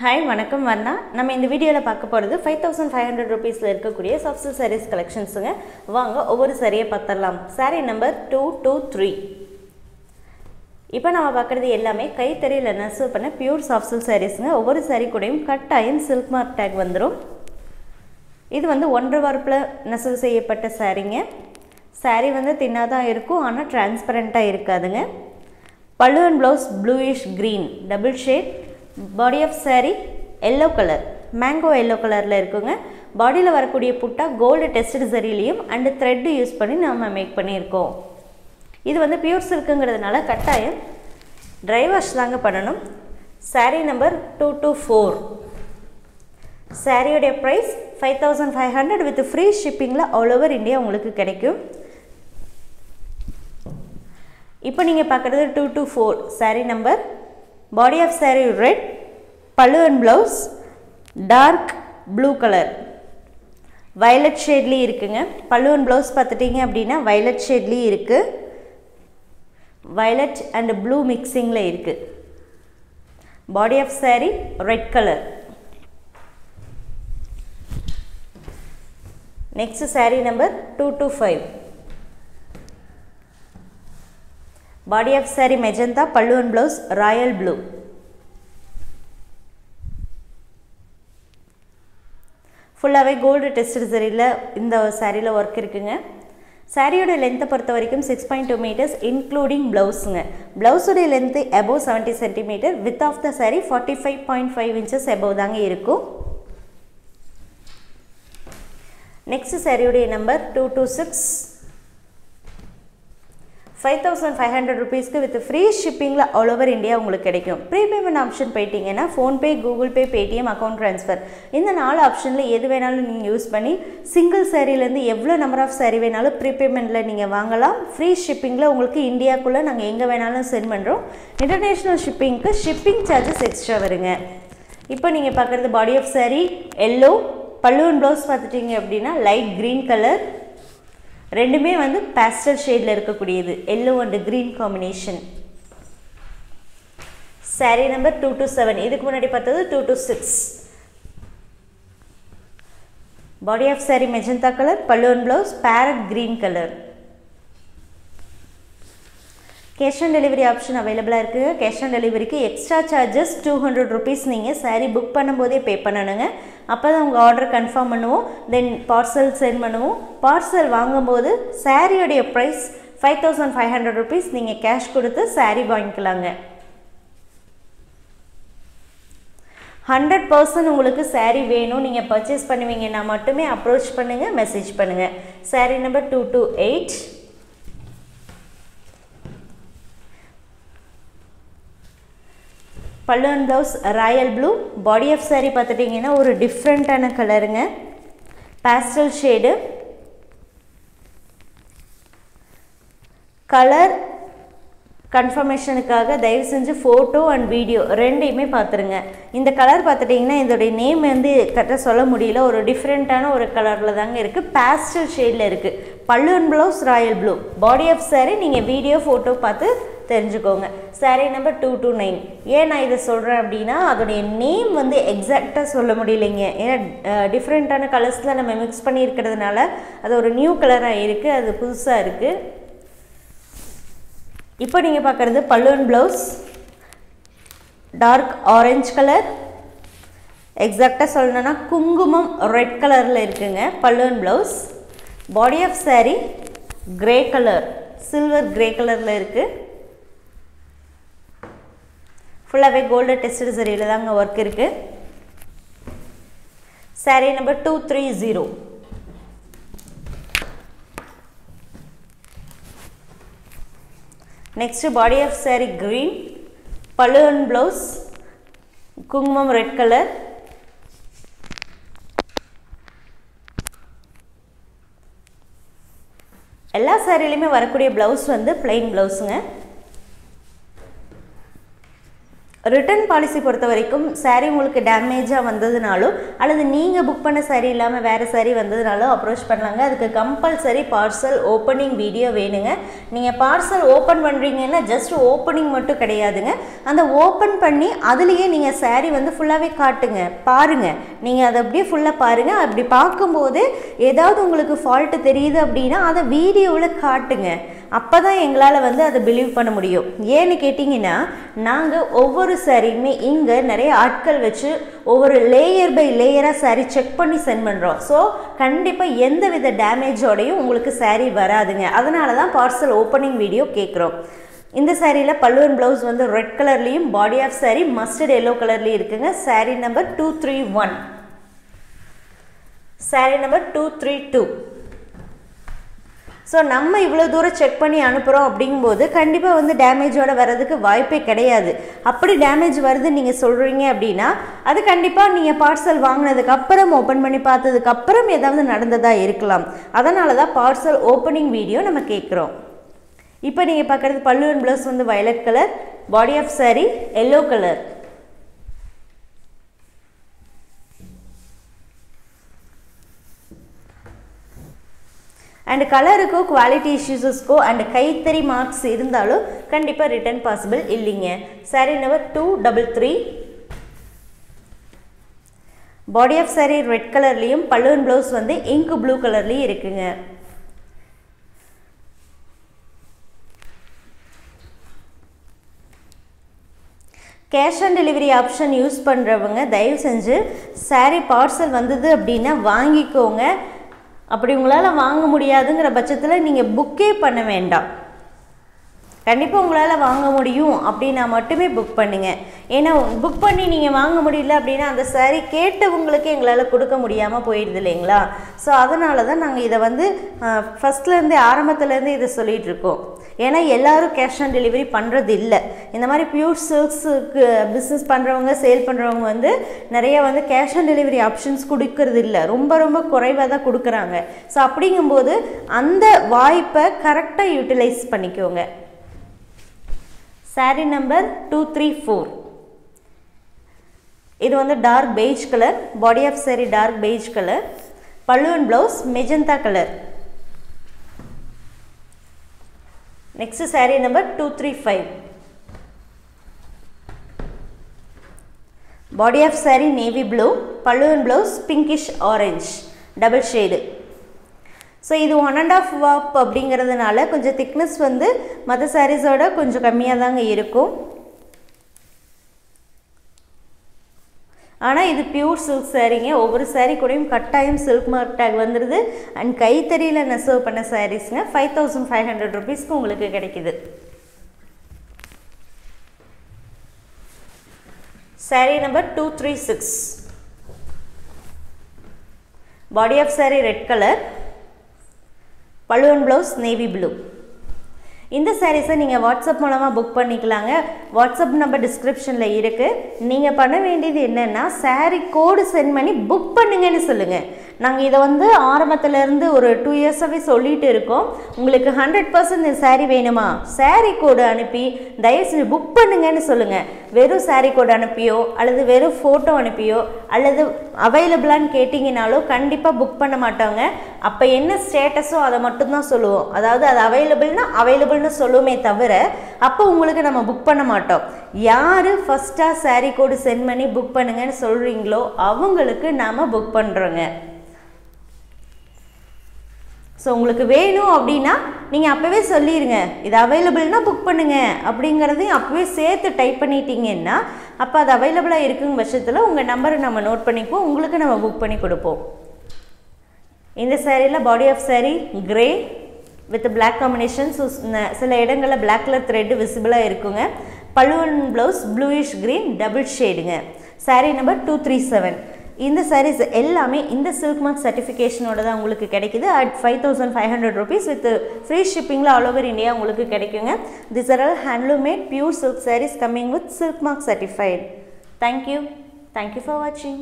Hi வணக்கம் வர்ணா. நம்ம இந்த வீடியோவில் பார்க்க போகிறது ஃபைவ் தௌசண்ட் ஃபைவ் ஹண்ட்ரட் ருபீஸில் இருக்கக்கூடிய சாஃப்ட் சாரீஸ் கலெக்ஷன்ஸுங்க வாங்க ஒவ்வொரு சரியை பார்த்துடலாம். Sari number two two three இப்போ நம்ம பார்க்குறது எல்லாமே கைத்தறியில் நெசவு பண்ண பியூர் சாஃப்ட் சில்க் சாரீஸுங்க ஒவ்வொரு சாரீ கூடயும் கட்டாயம் சில்க் மார்க் டேக் வந்துடும் இது வந்து ஒன்றரை வரப்பில் நெசவு செய்யப்பட்ட சாரீங்க சாரீ வந்து தின்னாக தான் இருக்கும் ஆனால் டிரான்ஸ்பரண்ட்டாக இருக்காதுங்க. பல்லு and blouse bluish green double shade body of sari yellow colour mango yellow கலரில் இருக்குங்க. பாடியில் வரக்கூடிய புட்டா கோல்டு டெஸ்டட் சரிலையும் அண்டு த்ரெட்டு யூஸ் பண்ணி நம்ம மேக் பண்ணியிருக்கோம். இது வந்து பியூர் சில்க்குங்கிறதுனால கட்டாயம் ட்ரை வாஷ் தாங்க பண்ணணும். Sari number two two four சாரியோடைய price five thousand five hundred with free ஷிப்பிங்கில் all over India உங்களுக்கு கிடைக்கும். இப்போ நீங்கள் பார்க்குறது two two four sari number body of sari red பழுவன் blouse dark blue colour violet ஷேட்லேயும் இருக்குங்க. பழுவன் blouse பார்த்துட்டிங்க அப்படின்னா வயலட் ஷேட்லேயும் இருக்குது வயலட் அண்ட் ப்ளூ மிக்சிங்கில் இருக்குது body of sari red colour next sari number two two five body of sari magenta பல்லுவன் blouse royal blue ஃபுல்லாகவே gold test சரியில் இந்த சாரியில் ஒர்க் இருக்குங்க. சாரியோட லென்த்தை பொறுத்த வரைக்கும் six point two metres including ப்ளவுஸுங்க ப்ளவுஸுடைய length above seventy centimetre with of the sari forty five point five inches above தாங்க இருக்கும். நெக்ஸ்ட் சாரியுடைய number two two six five thousand five hundred ருபீஸ்க்கு வித் ஃப்ரீ ஷிப்பிங்கில் ஆல் ஓவர் இந்தியா உங்களுக்கு கிடைக்கும். Prepayment option போயிட்டீங்கன்னா PhonePe Google Pay Paytm account transfer இந்த நாலு ஆப்ஷனில் எது வேணாலும் நீங்கள் யூஸ் பண்ணி சிங்கிள் சேரீலேருந்து எவ்வளோ நம்பர் ஆஃப் சேரீ வேணாலும் ப்ரீபேமெண்ட்டில் நீங்கள் வாங்கலாம். ஃப்ரீ ஷிப்பிங்கில் உங்களுக்கு இந்தியாக்குள்ளே நாங்கள் எங்கே வேணாலும் சென்ட் பண்ணுறோம் இன்டர்நேஷ்னல் ஷிப்பிங்க்கு ஷிப்பிங் சார்ஜஸ் எக்ஸ்ட்ரா வருங்க. இப்போ நீங்கள் பார்க்குறது பாடி ஆஃப் சாரீ எல்லோ பல்லுவன் ப்ளவுஸ் பார்த்துட்டிங்க அப்படின்னா லைட் க்ரீன் கலர் ரெண்டுமே வந்து பேஸ்டல் ஷேடில் இருக்கக்கூடியது. Yellow and green combination sari number two two seven இதுக்கு முன்னாடி பார்த்தது two two six body of sari magenta colour பல்லு blouse parrot green colour cash on delivery option அவைலபிளாக இருக்குது கேஷ் ஆன் டெலிவரிக்கு extra charges two hundred rupees நீங்கள் sari book பண்ணும்போதே பே பண்ணணுங்க. அப்போ தான் உங்கள் ஆர்டர் கன்ஃபார்ம் பண்ணுவோம். தென் பார்சல் சென்ட் பண்ணுவோம். பார்சல் வாங்கும்போது சாரியோடைய price five thousand five hundred rupees நீங்கள் கேஷ் கொடுத்து சாரீ வாங்கிக்கலாங்க. ஹண்ட்ரட் பர்சன்ட் உங்களுக்கு சாரீ வேணும். நீங்கள் பர்ச்சேஸ் பண்ணுவீங்கன்னா மட்டுமே அப்ரோச் பண்ணுங்கள் மெசேஜ் பண்ணுங்கள் sari number two two eight பல்லு and blouse royal blue body of sari பார்த்துட்டிங்கன்னா ஒரு டிஃப்ரெண்ட்டான கலருங்க பேஸ்டல் ஷேடு கலர் கன்ஃபர்மேஷனுக்காக தயவு செஞ்சு ஃபோட்டோ அண்ட் வீடியோ ரெண்டையுமே பார்த்துருங்க. இந்த கலர் பார்த்துட்டிங்கன்னா இதோடைய நேம் வந்து கரெக்டாக சொல்ல முடியல. ஒரு டிஃப்ரெண்ட்டான ஒரு கலரில் தாங்க இருக்குது பேஸ்டல் ஷேடில் இருக்குது பல்லு and blouse royal blue body of sari நீங்கள் வீடியோ ஃபோட்டோ பார்த்து தெரிஞ்சுக்கோங்க. Sari number two two nine ஏன் நான் இதை சொல்கிறேன் அப்படின்னா அதோடைய நேம் வந்து எக்ஸாக்டாக சொல்ல முடியலைங்க. ஏன்னா டிஃப்ரெண்ட்டான கலர்ஸில் நம்ம மிக்ஸ் பண்ணியிருக்கிறதுனால அது ஒரு நியூ கலராக இருக்குது அது புதுசாக இருக்குது இப்போ நீங்கள் பார்க்குறது பல்லுவன் ப்ளவுஸ் டார்க் ஆரஞ்ச் கலர் எக்ஸாக்டாக சொல்லணுன்னா குங்குமம் ரெட் கலரில் இருக்குங்க பல்லுவன் blouse body of sari grey colour silver grey கலரில் இருக்குது ஃபுல்லாகவே கோல்டு டெஸ்டட் சரியில் தாங்க ஒர்க் இருக்குது sari number two three zero next body of sari green பல்லு அண்ட் ப்ளவுஸ் குங்குமம் ரெட் கலர் எல்லா சாரிலையுமே வரக்கூடிய ப்ளவுஸ் வந்து பிளைன் ப்ளவுஸுங்க ரிட்டர்ன் பாலிசி பொறுத்த வரைக்கும் சாரீ உங்களுக்கு டேமேஜாக வந்ததுனாலும் அல்லது நீங்கள் புக் பண்ண சாரீ இல்லாமல் வேறு சாரீ வந்ததுனாலும் அப்ரோச் பண்ணலாங்க. அதுக்கு கம்பல்சரி பார்சல் ஓப்பனிங் வீடியோ வேணுங்க. நீங்கள் பார்சல் ஓப்பன் பண்ணுறீங்கன்னா ஜஸ்ட் ஓப்பனிங் மட்டும் கிடையாதுங்க. அந்த ஓப்பன் பண்ணி அதுலேயே நீங்கள் சாரீ வந்து ஃபுல்லாகவே காட்டுங்க. பாருங்கள் நீங்கள் அதை அப்படியே ஃபுல்லாக பாருங்கள் அப்படி பார்க்கும்போது ஏதாவது உங்களுக்கு ஃபால்ட்டு தெரியுது அப்படின்னா அதை வீடியோவில் காட்டுங்க. அப்போ தான் எங்களால் வந்து அதை பிலீவ் பண்ண முடியும். ஏன்னு கேட்டிங்கன்னா நாங்கள் ஒவ்வொரு சாரியுமே இங்கே நிறைய ஆட்கள் வச்சு ஒவ்வொரு லேயர் பை லேயராக சாரி செக் பண்ணி சென்ட் பண்ணுறோம் ஸோ கண்டிப்பாக எந்த வித டேமேஜோடையும் உங்களுக்கு சாரீ வராதுங்க. அதனால தான் பார்சல் ஓப்பனிங் வீடியோ கேட்குறோம் இந்த சாரியில் பல்லுவன் ப்ளவுஸ் வந்து ரெட் கலர்லேயும் body of sari mustard yellow கலர்லேயும் இருக்குங்க. Sari number two three one sari number two three two so நம்ம இவ்வளோ தூரம் செக் பண்ணி அனுப்புகிறோம் அப்படிங்கும்போது கண்டிப்பாக வந்து டேமேஜோட வர்றதுக்கு வாய்ப்பே கிடையாது. அப்படி டேமேஜ் வருது நீங்கள் சொல்கிறீங்க அப்படின்னா அது கண்டிப்பாக நீங்கள் பார்சல் வாங்கினதுக்கு அப்புறம் ஓப்பன் பண்ணி பார்த்ததுக்கு அப்புறம் ஏதாவது நடந்ததாக இருக்கலாம். அதனால தான் பார்சல் ஓப்பனிங் வீடியோ நம்ம கேட்குறோம் இப்போ நீங்கள் பார்க்குறது பல்லுவன் ப்ளவுஸ் வந்து violet colour body of sari yellow colour and கலருக்கோ quality இஷ்யூஸஸ்க்கோ அண்ட் கைத்தறி மார்க்ஸ் இருந்தாலும் கண்டிப்பாக ரிட்டர்ன் பாசிபிள் இல்லைங்க. Sari number two double three body of sari red கலர்லேயும் பல்லுவன் ப்ளவுஸ் வந்து இங்க் ப்ளூ கலர்லேயும் இருக்குங்க. Cash on delivery option use பண்ணுறவங்க தயவு செஞ்சு சாரீ பார்சல் வந்தது அப்படின்னா வாங்கிக்கோங்க. அப்படி உங்களால் வாங்க முடியாதுங்கிற பட்சத்தில் நீங்கள் புக்கே பண்ண வேண்டாம். கண்டிப்பாக உங்களால் வாங்க முடியும். அப்படின்னா மட்டுமே புக் பண்ணுங்கள் ஏன்னா புக் பண்ணி நீங்கள் வாங்க முடியல அப்படின்னா அந்த சாரீ கேட்டவங்களுக்கு எங்களால் கொடுக்க முடியாமல் போயிடுது இல்லைங்களா? ஸோ அதனால தான் நாங்கள் இதை வந்து ஃபஸ்ட்லேருந்தே ஆரம்பத்துலேருந்தே இதை சொல்லிகிட்டு இருக்கோம். ஏன்னா எல்லோரும் கேஷ் ஆன் டெலிவரி பண்ணுறது இல்லை. இந்த மாதிரி பியூர் சில்க்ஸுக்கு பிஸ்னஸ் பண்ணுறவங்க சேல் பண்ணுறவங்க வந்து நிறைய வந்து கேஷ் ஆன் டெலிவரி ஆப்ஷன்ஸ் கொடுக்கறது இல்லை. ரொம்ப ரொம்ப குறைவாக தான் கொடுக்குறாங்க. ஸோ அப்படிங்கும்போது அந்த வாய்ப்பை கரெக்டாக யூட்டிலைஸ் பண்ணிக்கோங்க. Sari number two three four இது வந்து dark beige colour body of sari dark beige colour பல்லுவன் blouse magenta colour next sari number two three five body of sari navy blue பல்லுவன் blouse pinkish orange double shade so இது one and half warp அப்படிங்கிறதுனால கொஞ்சம் thickness வந்து மற்ற சாரீஸோட கொஞ்சம் கம்மியாக தாங்க இருக்கும். ஆனால் இது பியூர் சில்க் சாரீங்க ஒவ்வொரு சாரீ கூடயும் கட்டாயம் சில்க் மார்க் டேக் வந்துடுது அண்ட் கைத்தறியில் நெசவு பண்ண சாரீஸ்ங்க ஃபைவ் தௌசண்ட் ஃபைவ் ஹண்ட்ரட் ருபீஸ்க்கு உங்களுக்கு கிடைக்கிது. Sari number two three six body of sari red colour பழுவன் blouse navy blue இந்த சாரீஸை நீங்கள் வாட்ஸ்அப் மூலமாக புக் பண்ணிக்கலாங்க. வாட்ஸ்அப் நம்பர் டிஸ்கிரிப்ஷனில் இருக்குது நீங்கள் பண்ண வேண்டியது என்னென்னா சாரீ கோடு சென்ட் பண்ணி புக் பண்ணுங்கன்னு சொல்லுங்கள் நாங்கள் இதை வந்து ஆரம்பத்துலேருந்து ஒரு டூ இயர்ஸாகவே சொல்லிட்டு இருக்கோம். உங்களுக்கு ஹண்ட்ரட் பர்சன்ட் இந்த சாரீ வேணுமா? சாரீ கோடு அனுப்பி தயவு செஞ்சு புக் பண்ணுங்கன்னு சொல்லுங்கள் வெறும் சாரீ கோடு அனுப்பியோ அல்லது வெறும் ஃபோட்டோ அனுப்பியோ அல்லது அவைலபிளான்னு கேட்டிங்கனாலோ கண்டிப்பாக புக் பண்ண மாட்டோங்க. அப்போ என்ன ஸ்டேட்டஸோ அதை மட்டும்தான் சொல்லுவோம். அதாவது அது அவைலபிள்னா அவைலபிள்னு சொல்லுவோமே தவிர அப்போ உங்களுக்கு நம்ம புக் பண்ண மாட்டோம். யார் ஃபஸ்ட்டாக சாரீ கோடு சென்ட் பண்ணி புக் பண்ணுங்கன்னு சொல்கிறீங்களோ அவங்களுக்கு நாம் புக் பண்ணுறோங்க ஸோ உங்களுக்கு வேணும் அப்படின்னா நீங்கள் அப்போவே சொல்லிடுங்க இது அவைலபிள்னா புக் பண்ணுங்க. அப்படிங்கிறதையும் அப்போவே சேர்த்து டைப் பண்ணிட்டீங்கன்னா அப்போ அது அவைலபிளாக இருக்குங்க பட்சத்தில் உங்கள் நம்பரை நம்ம நோட் பண்ணிக்குவோம். உங்களுக்கு நம்ம புக் பண்ணி கொடுப்போம். இந்த சேரீயில் body of sari grey with black combination so சில இடங்களில் பிளாக் கலர் த்ரெட்டு விசிபிளாக இருக்குங்க. பழுவன் blouse bluish green double ஷேடுங்க sari number two three seven இந்த சாரீஸ் எல்லாமே இந்த சில்க் மார்க் சர்டிஃபிகேஷனோட தான் உங்களுக்கு கிடைக்குது. At five thousand five hundred rupees with free ஷிப்பிங்கில் all over India உங்களுக்கு கிடைக்குங்க. This are all handloom made pure silk saris coming with silk mark certified thank you thank you for வாட்சிங்